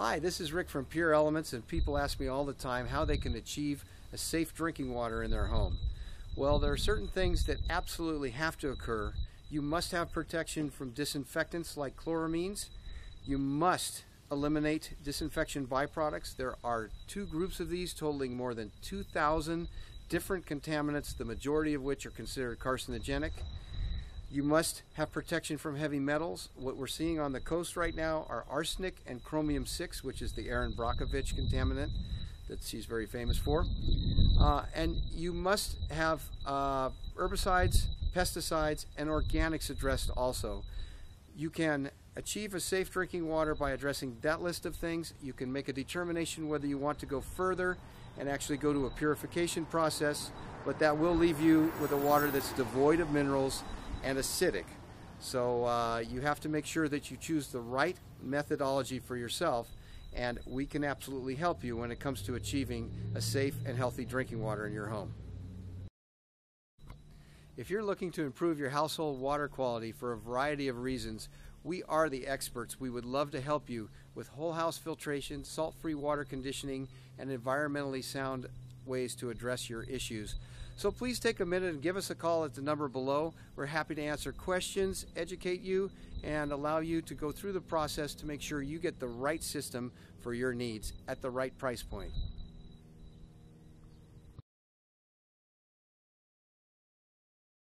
Hi, this is Rick from Pure Elements, and people ask me all the time how they can achieve a safe drinking water in their home. Well, there are certain things that absolutely have to occur. You must have protection from disinfectants like chloramines. You must eliminate disinfection byproducts. There are two groups of these totaling more than 2,000 different contaminants, the majority of which are considered carcinogenic. You must have protection from heavy metals. What we're seeing on the coast right now are arsenic and chromium 6, which is the Erin Brockovich contaminant that she's very famous for. Uh, and you must have uh, herbicides, pesticides, and organics addressed also. You can achieve a safe drinking water by addressing that list of things. You can make a determination whether you want to go further and actually go to a purification process, but that will leave you with a water that's devoid of minerals and acidic. So uh, you have to make sure that you choose the right methodology for yourself and we can absolutely help you when it comes to achieving a safe and healthy drinking water in your home. If you're looking to improve your household water quality for a variety of reasons, we are the experts. We would love to help you with whole house filtration, salt free water conditioning, and environmentally sound ways to address your issues. So please take a minute and give us a call at the number below. We're happy to answer questions, educate you, and allow you to go through the process to make sure you get the right system for your needs at the right price point.